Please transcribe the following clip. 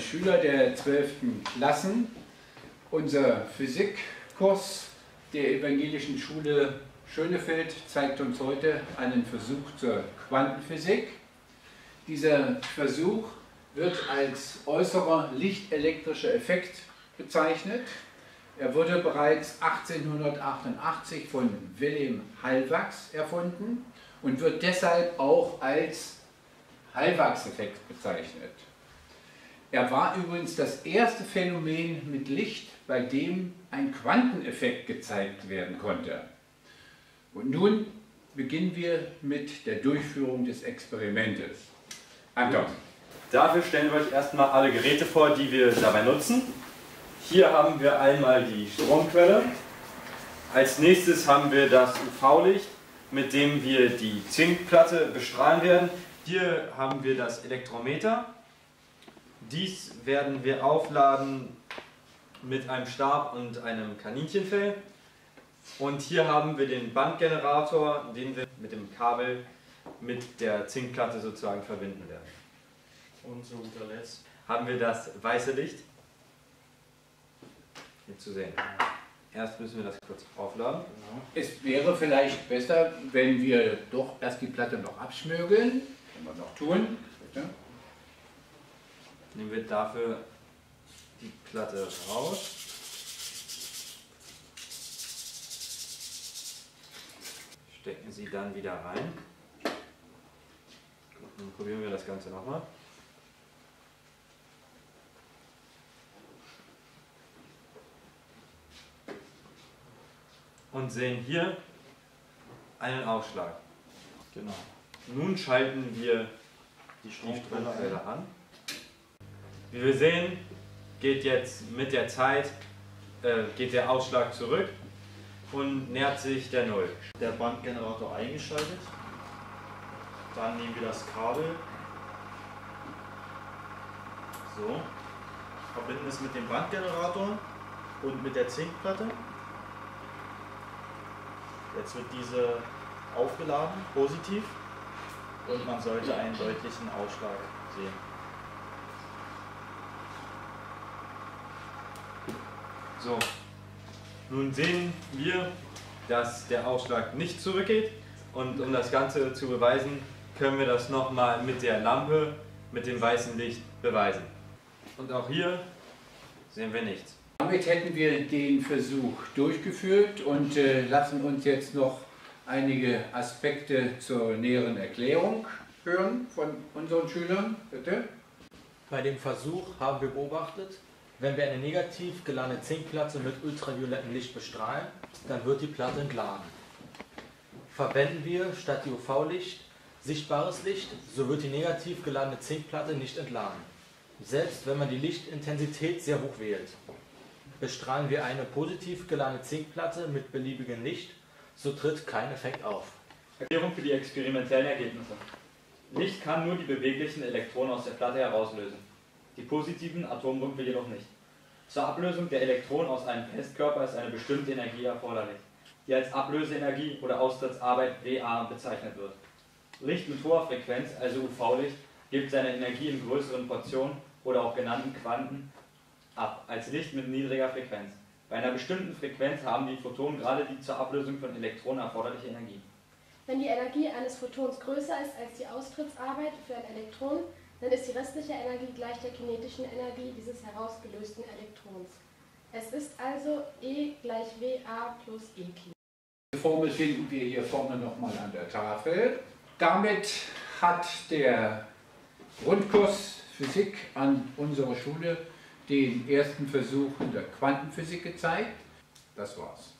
Schüler der 12. Klassen. Unser Physikkurs der Evangelischen Schule Schönefeld zeigt uns heute einen Versuch zur Quantenphysik. Dieser Versuch wird als äußerer lichtelektrischer Effekt bezeichnet. Er wurde bereits 1888 von Wilhelm Hallwachs erfunden und wird deshalb auch als Hallwachs-Effekt bezeichnet. Er war übrigens das erste Phänomen mit Licht, bei dem ein Quanteneffekt gezeigt werden konnte. Und nun beginnen wir mit der Durchführung des Experimentes. Anton. Dafür stellen wir euch erstmal alle Geräte vor, die wir dabei nutzen. Hier haben wir einmal die Stromquelle. Als nächstes haben wir das UV-Licht, mit dem wir die Zinkplatte bestrahlen werden. Hier haben wir das Elektrometer. Dies werden wir aufladen mit einem Stab und einem Kaninchenfell. Und hier haben wir den Bandgenerator, den wir mit dem Kabel mit der Zinkplatte sozusagen verbinden werden. Und zu guter Letzt haben wir das weiße Licht. Hier zu sehen. Erst müssen wir das kurz aufladen. Es wäre vielleicht besser, wenn wir doch erst die Platte noch abschmögeln. Können wir noch tun. Bitte. Nehmen wir dafür die Platte raus. Stecken sie dann wieder rein. Dann probieren wir das Ganze nochmal. Und sehen hier einen Ausschlag. Genau. Nun schalten wir die Stromquelle an. Wie wir sehen, geht jetzt mit der Zeit äh, geht der Ausschlag zurück und nähert sich der Null. Der Bandgenerator eingeschaltet. Dann nehmen wir das Kabel. So. Verbinden es mit dem Bandgenerator und mit der Zinkplatte. Jetzt wird diese aufgeladen, positiv. Und man sollte einen deutlichen Ausschlag sehen. So, nun sehen wir, dass der Ausschlag nicht zurückgeht und um das Ganze zu beweisen, können wir das nochmal mit der Lampe, mit dem weißen Licht beweisen. Und auch hier sehen wir nichts. Damit hätten wir den Versuch durchgeführt und äh, lassen uns jetzt noch einige Aspekte zur näheren Erklärung hören von unseren Schülern. Bitte. Bei dem Versuch haben wir beobachtet, wenn wir eine negativ geladene Zinkplatte mit ultraviolettem Licht bestrahlen, dann wird die Platte entladen. Verwenden wir statt UV-Licht sichtbares Licht, so wird die negativ geladene Zinkplatte nicht entladen, selbst wenn man die Lichtintensität sehr hoch wählt. Bestrahlen wir eine positiv geladene Zinkplatte mit beliebigem Licht, so tritt kein Effekt auf. Erklärung für die experimentellen Ergebnisse. Licht kann nur die beweglichen Elektronen aus der Platte herauslösen die positiven Atompumpe jedoch nicht. Zur Ablösung der Elektronen aus einem Festkörper ist eine bestimmte Energie erforderlich, die als Ablöseenergie oder Austrittsarbeit WA bezeichnet wird. Licht mit hoher Frequenz, also UV-Licht, gibt seine Energie in größeren Portionen oder auch genannten Quanten ab, als Licht mit niedriger Frequenz. Bei einer bestimmten Frequenz haben die Photonen gerade die zur Ablösung von Elektronen erforderliche Energie. Wenn die Energie eines Photons größer ist als die Austrittsarbeit für ein Elektron, dann ist die restliche Energie gleich der kinetischen Energie dieses herausgelösten Elektrons. Es ist also E gleich WA plus E Kinet. Die Formel finden wir hier vorne nochmal an der Tafel. Damit hat der Grundkurs Physik an unserer Schule den ersten Versuch in der Quantenphysik gezeigt. Das war's.